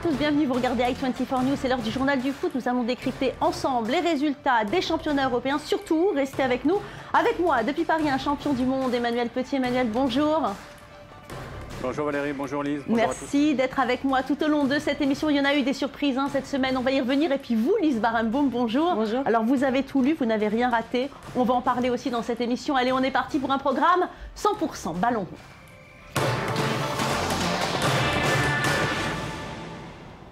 à tous, bienvenue, vous regardez i24 News, c'est l'heure du journal du foot. Nous allons décrypter ensemble les résultats des championnats européens. Surtout, restez avec nous. Avec moi, depuis Paris, un champion du monde, Emmanuel Petit. Emmanuel, bonjour. Bonjour Valérie, bonjour Lise. Merci d'être avec moi tout au long de cette émission. Il y en a eu des surprises hein, cette semaine, on va y revenir. Et puis vous, Lise Baramboum, bonjour. Bonjour. Alors vous avez tout lu, vous n'avez rien raté. On va en parler aussi dans cette émission. Allez, on est parti pour un programme 100% ballon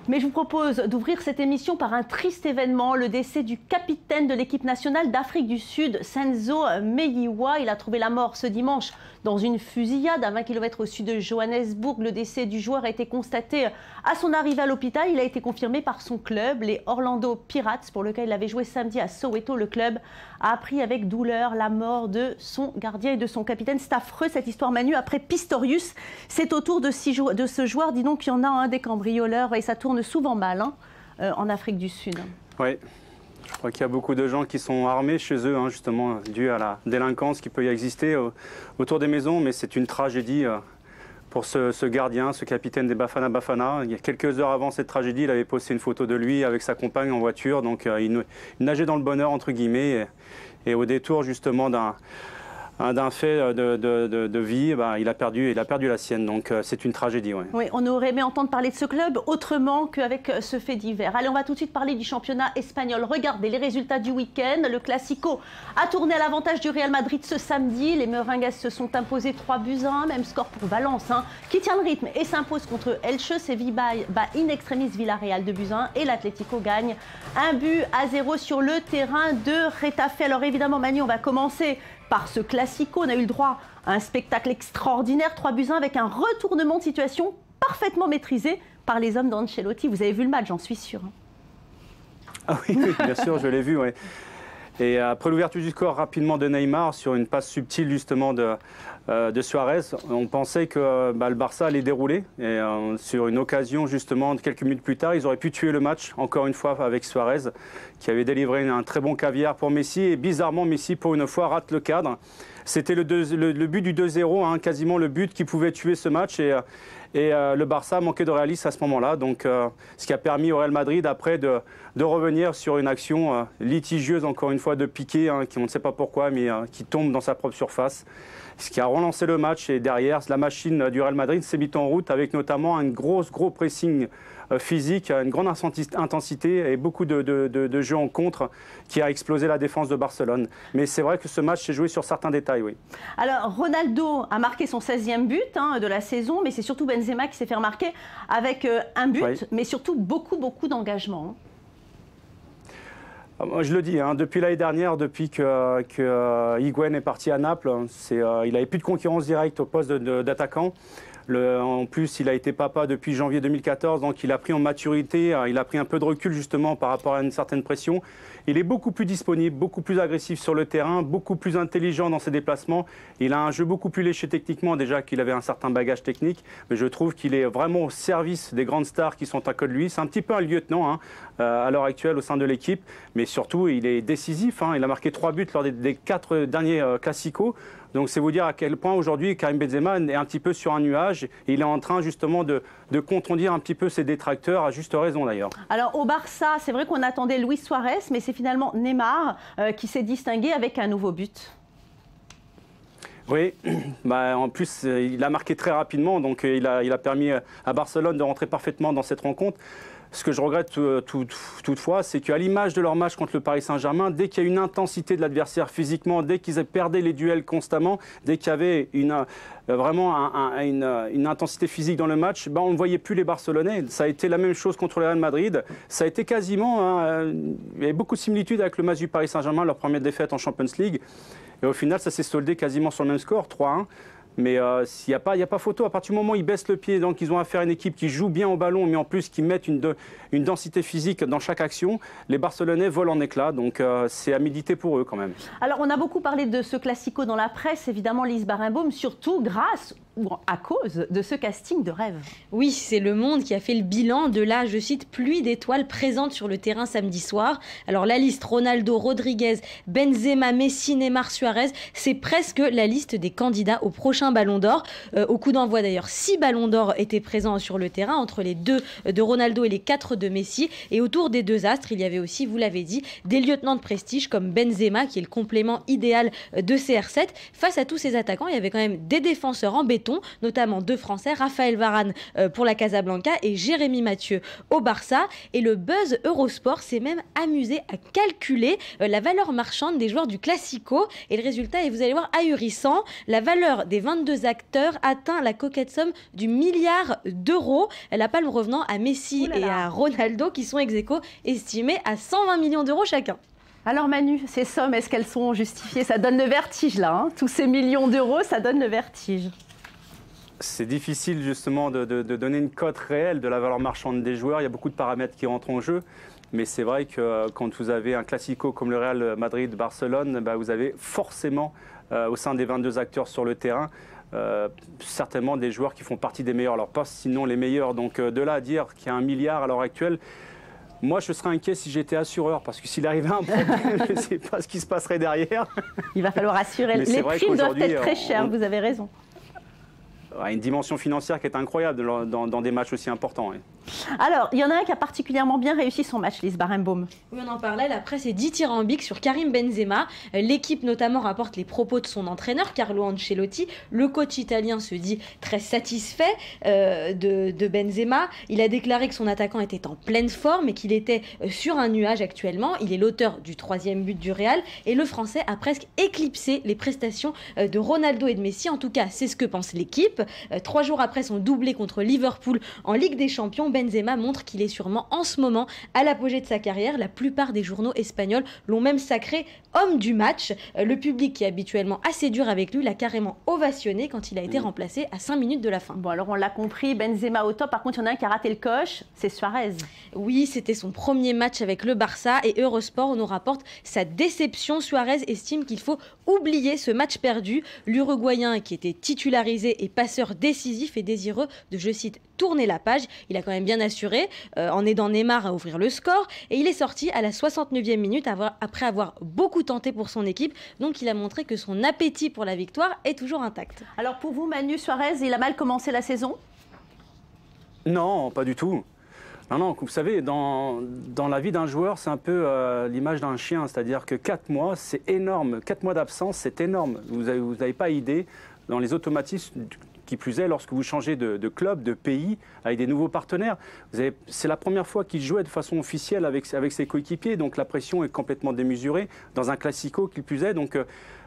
Mais je vous propose d'ouvrir cette émission par un triste événement, le décès du capitaine de l'équipe nationale d'Afrique du Sud, Senzo Meyiwa. Il a trouvé la mort ce dimanche dans une fusillade à 20 km au sud de Johannesburg. Le décès du joueur a été constaté à son arrivée à l'hôpital. Il a été confirmé par son club, les Orlando Pirates, pour lequel il avait joué samedi à Soweto. Le club a appris avec douleur la mort de son gardien et de son capitaine. C'est affreux cette histoire, Manu. Après Pistorius, c'est au tour de, de ce joueur. Dis donc, il y en a un des cambrioleurs et ça tourne souvent mal hein, euh, en Afrique du Sud. Oui. Je crois qu'il y a beaucoup de gens qui sont armés chez eux, hein, justement, dû à la délinquance qui peut y exister autour des maisons, mais c'est une tragédie euh, pour ce, gardien, ce capitaine des Bafana Bafana. Quelques heures avant cette tragédie, il avait posté une photo de lui avec sa compagne en voiture, donc euh, il, nageait dans le bonheur, entre guillemets, et au détour justement d'un d'un fait euh, de, vie, bah, il, a perdu, il a perdu la sienne. Donc euh, c'est une tragédie. Oui, on aurait aimé entendre parler de ce club autrement qu'avec euh, ce fait divers. Allez, on va tout de suite parler du championnat espagnol. Regardez les résultats du week-end. Le Classico a tourné à l'avantage du Real Madrid ce samedi. Les Meringues se sont imposés 3 buts à 1, même score pour Valence, hein, qui tient le rythme et s'impose contre Elche. Sevilla bat in extremis Villarreal de buts à 1 et l'Atlético gagne un but à 0 sur le terrain de Retafe. Alors évidemment, Manu, on va commencer par ce classico. On a eu le droit à un spectacle extraordinaire, 3 buts 1 avec un retournement de situation parfaitement maîtrisé par les hommes d'Ancelotti. Vous avez vu le match, j'en suis sûr. Hein. Ah oui, bien sûr, je l'ai vu. Et après l'ouverture du score rapidement de Neymar sur une passe subtile justement de, euh, de Suarez, on pensait que bah, le Barça allait dérouler. Et euh, sur une occasion justement quelques minutes plus tard, ils auraient pu tuer le match encore une fois avec Suarez qui avait délivré un très bon caviar pour Messi. Et bizarrement, Messi pour une fois rate le cadre. C'était le, but du 2-0, hein, quasiment le but qui pouvait tuer ce match. Et, et euh, le Barça manquait de réalisme à ce moment-là. Donc, euh, ce qui a permis au Real Madrid après de, revenir sur une action euh, litigieuse, encore une fois, de Piqué, hein, qui on ne sait pas pourquoi, mais qui tombe dans sa propre surface. Ce qui a relancé le match. Et derrière, la machine du Real Madrid s'est mise en route avec notamment un gros, gros pressing physique, une grande intensité et beaucoup de, de, jeux en contre qui a explosé la défense de Barcelone. Mais c'est vrai que ce match s'est joué sur certains détails, oui. Alors, Ronaldo a marqué son 16e but hein, de la saison, mais c'est surtout Benzema qui s'est fait remarquer avec euh, un but, mais surtout beaucoup, beaucoup d'engagement. Ah, je le dis, hein, depuis l'année dernière, depuis que, que euh, Higuain est parti à Naples, il n'avait plus de concurrence directe au poste d'attaquant en plus, il a été papa depuis janvier 2014, donc il a pris en maturité, euh, il a pris un peu de recul justement par rapport à une certaine pression. Il est beaucoup plus disponible, beaucoup plus agressif sur le terrain, beaucoup plus intelligent dans ses déplacements. Il a un jeu beaucoup plus léché techniquement, déjà qu'il avait un certain bagage technique. Mais je trouve qu'il est vraiment au service des grandes stars qui sont à côté de lui. C'est un petit peu un lieutenant hein, euh, à l'heure actuelle au sein de l'équipe. Mais surtout, il est décisif. Hein. Il a marqué trois buts lors des, quatre derniers euh, classicos. Donc c'est vous dire à quel point aujourd'hui Karim Benzema est un petit peu sur un nuage et il est en train justement de, de contredire un petit peu ses détracteurs, à juste raison d'ailleurs. Alors au Barça, c'est vrai qu'on attendait Luis Suarez, mais c'est finalement Neymar euh, qui s'est distingué avec un nouveau but. Oui, bah, en plus, euh, il a marqué très rapidement, donc euh, il a, il a permis à Barcelone de rentrer parfaitement dans cette rencontre. Ce que je regrette euh, toutefois, c'est qu'à l'image de leur match contre le Paris Saint-Germain, dès qu'il y a une intensité de l'adversaire physiquement, dès qu'ils perdaient les duels constamment, dès qu'il y avait euh, vraiment une, intensité physique dans le match, ben on ne voyait plus les Barcelonais. Ça a été la même chose contre le Real Madrid. Ça a été quasiment, hein, euh, il y avait beaucoup de similitudes avec le match du Paris Saint-Germain, leur première défaite en Champions League. Et au final, ça s'est soldé quasiment sur le même score, 3-1. Mais euh, s'il n'y a, pas, a pas photo, à partir du moment où ils baissent le pied, donc ils ont affaire à une équipe qui joue bien au ballon, mais en plus qui met une, une densité physique dans chaque action, les Barcelonais volent en éclats. Donc euh, c'est à méditer pour eux quand même. Alors on a beaucoup parlé de ce classico dans la presse, évidemment Lise Barimbaum, surtout grâce ou à cause de ce casting de rêve. Oui, c'est Le Monde qui a fait le bilan de la, je cite, pluie d'étoiles présentes sur le terrain samedi soir. Alors la liste Ronaldo, Rodriguez, Benzema, Messi, Neymar, Suarez, c'est presque la liste des candidats au prochain un ballon d'or. au coup d'envoi d'ailleurs, six ballons d'or étaient présents sur le terrain entre les deux de Ronaldo et les quatre de Messi. Et autour des deux astres, il y avait aussi, vous l'avez dit, des lieutenants de prestige comme Benzema, qui est le complément idéal de CR7. Face à tous ces attaquants, il y avait quand même des défenseurs en béton, notamment deux Français, Raphaël Varane pour la Casablanca et Jérémy Mathieu au Barça. Et le buzz Eurosport s'est même amusé à calculer la valeur marchande des joueurs du Classico. Et le résultat est, vous allez voir, ahurissant. La valeur des 22 acteurs atteint la coquette somme du milliard d'euros. La palme revenant à Messi et à Ronaldo qui sont ex estimés à 120 millions d'euros chacun. Alors Manu, ces sommes, est-ce qu'elles sont justifiées? Ça donne le vertige là. Hein. Tous ces millions d'euros, ça donne le vertige. C'est difficile justement de, donner une cote réelle de la valeur marchande des joueurs. Il y a beaucoup de paramètres qui rentrent en jeu. Mais c'est vrai que euh, quand vous avez un classico comme le Real Madrid-Barcelone, bah, vous avez forcément euh, au sein des 22 acteurs sur le terrain euh, certainement des joueurs qui font partie des meilleurs leur poste, sinon les meilleurs. Donc de là à dire qu'il y a un milliard à l'heure actuelle, moi, je serais inquiet si j'étais assureur, parce que s'il arrivait un problème, je ne sais pas ce qui se passerait derrière. Il va falloir assurer. les primes doivent être très chères, vous avez raison. Une dimension financière qui est incroyable dans, dans des matchs aussi importants. Alors, il y en a un qui a particulièrement bien réussi son match, Lise Barenbaum. Oui, on en parlait, la presse est dithyrambique sur Karim Benzema. Euh, l'équipe notamment rapporte les propos de son entraîneur, Carlo Ancelotti. Le coach italien se dit très satisfait euh, de, Benzema. Il a déclaré que son attaquant était en pleine forme et qu'il était euh, sur un nuage actuellement. Il est l'auteur du troisième but du Real et le Français a presque éclipsé les prestations de Ronaldo et de Messi. En tout cas, c'est ce que pense l'équipe. Trois jours après son doublé contre Liverpool en Ligue des Champions, Benzema montre qu'il est sûrement en ce moment à l'apogée de sa carrière. La plupart des journaux espagnols l'ont même sacré homme du match. Euh, le public qui est habituellement assez dur avec lui l'a carrément ovationné quand il a été remplacé à 5 minutes de la fin. Bon alors on l'a compris, Benzema au top. Par contre, il y en a un qui a raté le coche, c'est Suarez. Oui, c'était son premier match avec le Barça et Eurosport nous rapporte sa déception. Suarez estime qu'il faut oublier ce match perdu. L'Uruguayen qui était titularisé et passeur décisif et désireux de, je cite, tourner la page. Il a quand même bien assuré euh, en aidant Neymar à ouvrir le score. Et il est sorti à la 69e minute après avoir beaucoup tenté pour son équipe. Donc il a montré que son appétit pour la victoire est toujours intact. Alors pour vous, Manu Suarez, il a mal commencé la saison? Non, pas du tout. Non, non, vous savez, dans, dans la vie d'un joueur, c'est un peu euh, l'image d'un chien, c'est-à-dire que 4 mois, c'est énorme. 4 mois d'absence, c'est énorme. Vous n'avez vous avez pas idée dans les automatismes qui plus est, lorsque vous changez de, club, de pays, avec des nouveaux partenaires, c'est la première fois qu'il jouait de façon officielle avec, ses coéquipiers, donc la pression est complètement démesurée, dans un classico qui plus est. Donc, euh,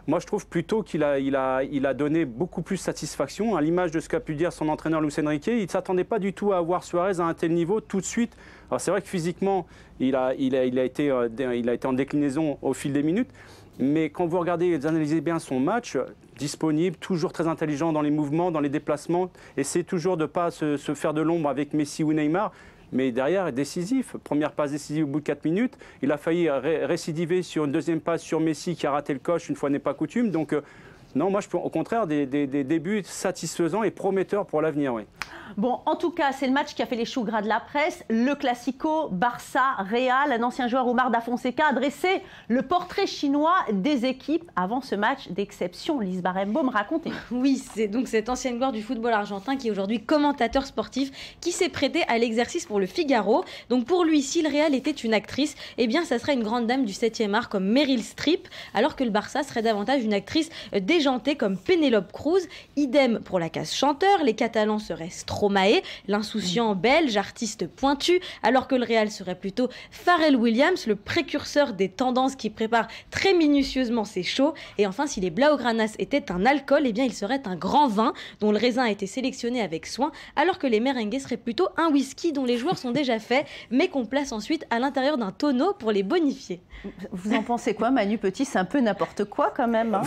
moi, je trouve plutôt qu'il a, donné beaucoup plus satisfaction, à l'image de ce qu'a pu dire son entraîneur Luis Enrique. Il ne s'attendait pas du tout à avoir Suarez à un tel niveau tout de suite. Alors, c'est vrai que physiquement, il a, euh, il a été en déclinaison au fil des minutes. Mais quand vous regardez, vous analysez bien son match, disponible, toujours très intelligent dans les mouvements, dans les déplacements, essaie toujours de ne pas se, faire de l'ombre avec Messi ou Neymar, mais derrière décisif. Première passe décisive au bout de 4 minutes. Il a failli récidiver sur une deuxième passe sur Messi qui a raté le coche, une fois n'est pas coutume. Donc, euh, non, moi, je peux, au contraire, des, des, débuts satisfaisants et prometteurs pour l'avenir. Oui. Bon, en tout cas, c'est le match qui a fait les choux gras de la presse. Le Classico, Barça, Real. Un ancien joueur, Omar Da Fonseca, a dressé le portrait chinois des équipes avant ce match d'exception. Lise Barembaum, racontez. Oui, c'est donc cette ancienne gloire du football argentin qui est aujourd'hui commentateur sportif qui s'est prêté à l'exercice pour le Figaro. Donc pour lui, si le Real était une actrice, eh bien, ça serait une grande dame du 7e art comme Meryl Streep, alors que le Barça serait davantage une actrice déjantée comme Penelope Cruz. Idem pour la case chanteur, les Catalans seraient Stromae, l'insouciant belge, artiste pointu, alors que le Real serait plutôt Pharrell Williams, le précurseur des tendances qui prépare très minutieusement ses shows. Et enfin, si les Blaugranas étaient un alcool, eh bien il serait un grand vin dont le raisin a été sélectionné avec soin, alors que les merengues seraient plutôt un whisky dont les joueurs sont déjà faits, mais qu'on place ensuite à l'intérieur d'un tonneau pour les bonifier. Vous en pensez quoi, Manu Petit? C'est un peu n'importe quoi quand même. Hein.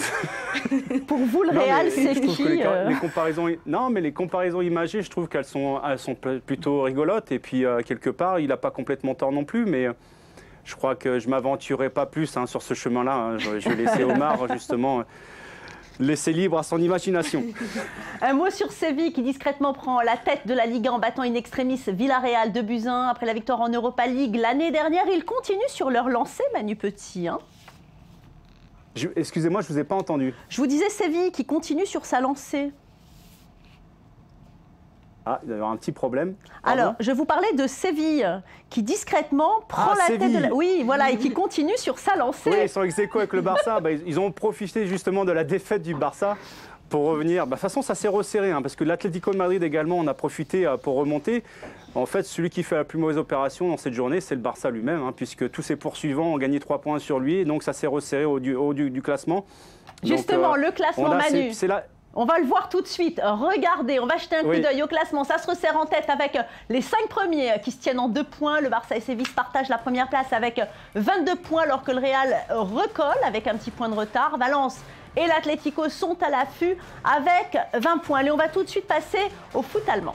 pour vous, le Real, c'est qui les, euh les, comparaisons, Non, mais les comparaisons imagées, je trouve qu'elles sont, elles sont plutôt rigolotes. Et puis, euh, quelque part, il n'a pas complètement tort non plus. Mais euh, je crois que je ne m'aventurerai pas plus hein, sur ce chemin-là. Hein. Je, vais laisser Omar, justement, euh, laisser libre à son imagination. Un mot sur Séville qui discrètement prend la tête de la Ligue en battant in extremis Villarreal de Buzyn après la victoire en Europa League l'année dernière. Ils continuent sur leur lancée, Manu Petit. Hein. Excusez-moi, je ne vous ai pas entendu. Je vous disais Séville qui continue sur sa lancée. Ah, il y a un petit problème. Alors, je vous parlais de Séville, qui discrètement prend ah, la tête de la... Oui, voilà, et qui continue sur sa lancée. Oui, ils sont ex avec le Barça. Bah, ils ont profité justement de la défaite du Barça pour revenir. Bah, de toute façon, ça s'est resserré, hein, parce que l'Atlético de Madrid également, on a profité euh, pour remonter. En fait, celui qui fait la plus mauvaise opération dans cette journée, c'est le Barça lui-même, hein, puisque tous ses poursuivants ont gagné 3 points sur lui, et donc ça s'est resserré au, haut du, classement. Justement, euh, le classement Manu. On va le voir tout de suite. Regardez, on va jeter un coup d'œil au classement. Ça se resserre en tête avec les 5 premiers qui se tiennent en 2 points. Le Barça et Séville partagent la première place avec 22 points alors que le Real recolle avec un petit point de retard. Valence et l'Atlético sont à l'affût avec 20 points. Allez, on va tout de suite passer au foot allemand.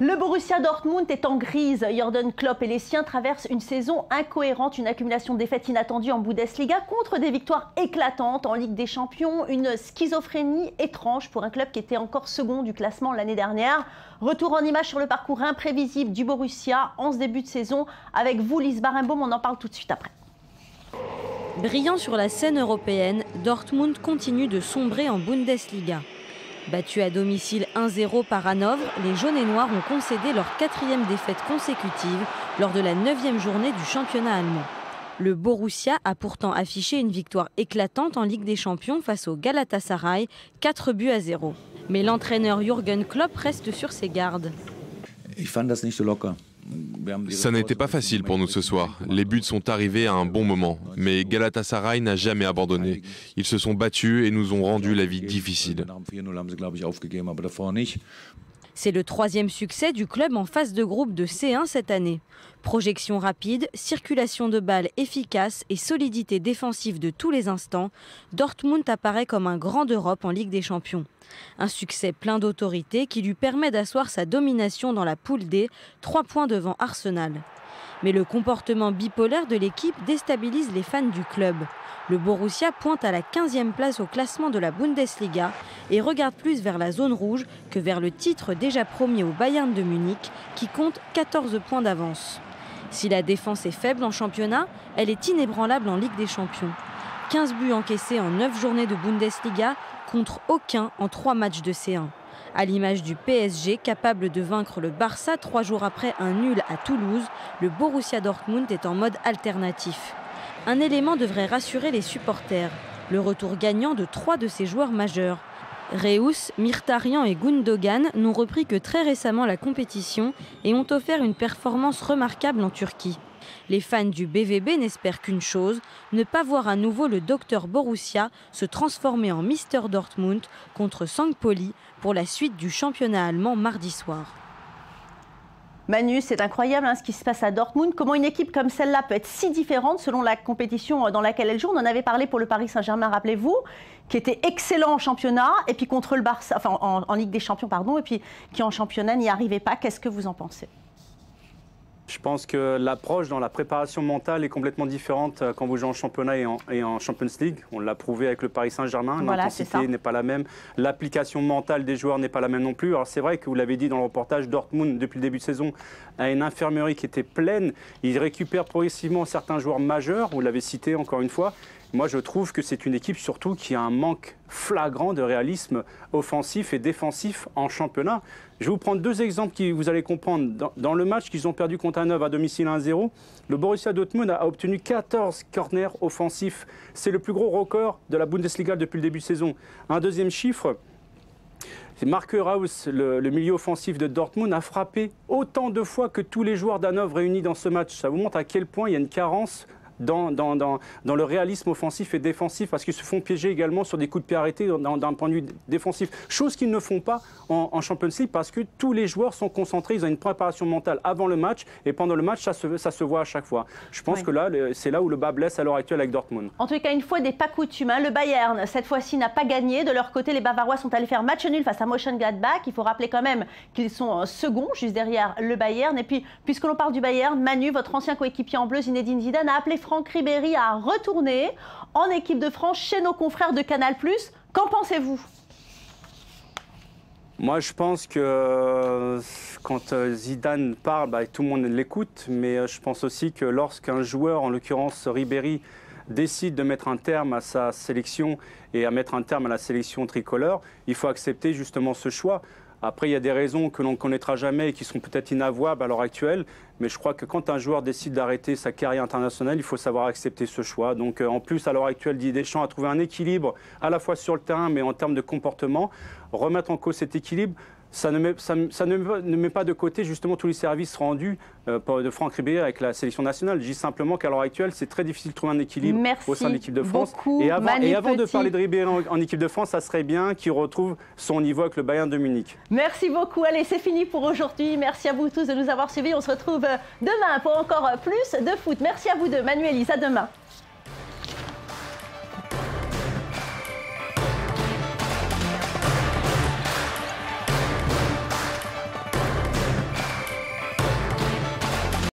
Le Borussia Dortmund est en grise. Jordan Klopp et les siens traversent une saison incohérente, une accumulation de défaites inattendues en Bundesliga contre des victoires éclatantes en Ligue des Champions, une schizophrénie étrange pour un club qui était encore second du classement l'année dernière. Retour en image sur le parcours imprévisible du Borussia en ce début de saison. Avec vous, Lise Barenbaum, on en parle tout de suite après. Brillant sur la scène européenne, Dortmund continue de sombrer en Bundesliga. Battus à domicile 1-0 par Hanovre, les jaunes et noirs ont concédé leur quatrième défaite consécutive lors de la neuvième journée du championnat allemand. Le Borussia a pourtant affiché une victoire éclatante en Ligue des Champions face au Galatasaray, 4 buts à 0. Mais l'entraîneur Jürgen Klopp reste sur ses gardes. Ça n'était pas facile pour nous ce soir. Les buts sont arrivés à un bon moment, mais Galatasaray n'a jamais abandonné. Ils se sont battus et nous ont rendu la vie difficile. C'est le troisième succès du club en phase de groupe de C1 cette année. Projection rapide, circulation de balles efficace et solidité défensive de tous les instants, Dortmund apparaît comme un grand d'Europe en Ligue des Champions. Un succès plein d'autorité qui lui permet d'asseoir sa domination dans la poule D, trois points devant Arsenal. Mais le comportement bipolaire de l'équipe déstabilise les fans du club. Le Borussia pointe à la 15e place au classement de la Bundesliga et regarde plus vers la zone rouge que vers le titre déjà promis au Bayern de Munich qui compte 14 points d'avance. Si la défense est faible en championnat, elle est inébranlable en Ligue des Champions. 15 buts encaissés en 9 journées de Bundesliga contre aucun en 3 matchs de C1. À l'image du PSG, capable de vaincre le Barça trois jours après un nul à Toulouse, le Borussia Dortmund est en mode alternatif. Un élément devrait rassurer les supporters, le retour gagnant de trois de ses joueurs majeurs. Reus, Myrtarian et Gundogan n'ont repris que très récemment la compétition et ont offert une performance remarquable en Turquie. Les fans du BVB n'espèrent qu'une chose, ne pas voir à nouveau le docteur Borussia se transformer en Mister Dortmund contre Poli pour la suite du championnat allemand mardi soir. Manu, c'est incroyable hein, ce qui se passe à Dortmund. Comment une équipe comme celle-là peut être si différente selon la compétition dans laquelle elle joue? On en avait parlé pour le Paris Saint-Germain, rappelez-vous, qui était excellent en championnat, et puis contre le Barça, en, en Ligue des Champions, pardon, et puis qui en championnat n'y arrivait pas. Qu'est-ce que vous en pensez? Je pense que l'approche dans la préparation mentale est complètement différente euh, quand vous jouez en championnat et en, Champions League. On l'a prouvé avec le Paris Saint-Germain. L'intensité n'est pas la même. L'application mentale des joueurs n'est pas la même non plus. Alors c'est vrai que vous l'avez dit dans le reportage, Dortmund, depuis le début de saison, a une infirmerie qui était pleine. Il récupère progressivement certains joueurs majeurs. Vous l'avez cité encore une fois. Moi, je trouve que c'est une équipe surtout qui a un manque flagrant de réalisme offensif et défensif en championnat. Je vais vous prendre deux exemples que vous allez comprendre. Dans, le match qu'ils ont perdu contre Hanovre à domicile 1-0, le Borussia Dortmund a obtenu 14 corners offensifs. C'est le plus gros record de la Bundesliga depuis le début de saison. Un deuxième chiffre, Marc Raus, le, le, milieu offensif de Dortmund, a frappé autant de fois que tous les joueurs d'Hanovre réunis dans ce match. Ça vous montre à quel point il y a une carence dans, dans, dans, dans, le réalisme offensif et défensif, parce qu'ils se font piéger également sur des coups de pied arrêtés d'un point de vue défensif. Chose qu'ils ne font pas en, Champions League, parce que tous les joueurs sont concentrés, ils ont une préparation mentale avant le match, et pendant le match, ça se, ça se voit à chaque fois. Je pense que là, c'est là où le bas blesse à l'heure actuelle avec Dortmund. En tout cas, une fois n'est pas coutume, hein, le Bayern, cette fois-ci, n'a pas gagné. De leur côté, les Bavarois sont allés faire match nul face à Mönchengladbach. Il faut rappeler quand même qu'ils sont seconds, juste derrière le Bayern. Et puis, puisque l'on parle du Bayern, Manu, votre ancien coéquipier en bleu, Zinedine Zidane, a appelé Franck Ribéry à retourner en équipe de France chez nos confrères de Canal+. Qu'en pensez-vous? Moi, je pense que euh, quand euh, Zidane parle, bah, tout le monde l'écoute, mais euh, je pense aussi que lorsqu'un joueur, en l'occurrence Ribéry, décide de mettre un terme à sa sélection et à mettre un terme à la sélection tricolore, il faut accepter justement ce choix. Après, il y a des raisons que l'on ne connaîtra jamais et qui sont peut-être inavouables à l'heure actuelle. Mais je crois que quand un joueur décide d'arrêter sa carrière internationale, il faut savoir accepter ce choix. Donc, euh, en plus, à l'heure actuelle, Didier Deschamps a trouvé un équilibre à la fois sur le terrain, mais en termes de comportement. Remettre en cause cet équilibre, ça ne, met, ça, ne, met, pas de côté justement tous les services rendus euh, de Franck Ribéry avec la sélection nationale. Je dis simplement qu'à l'heure actuelle, c'est très difficile de trouver un équilibre au sein de l'équipe de France. et avant, et avant de parler de Ribéry en, équipe de France, ça serait bien qu'il retrouve son niveau avec le Bayern de Munich. Merci beaucoup. Allez, c'est fini pour aujourd'hui. Merci à vous tous de nous avoir suivis. On se retrouve euh, demain pour encore plus de foot. Merci à vous deux. Manuel, à demain.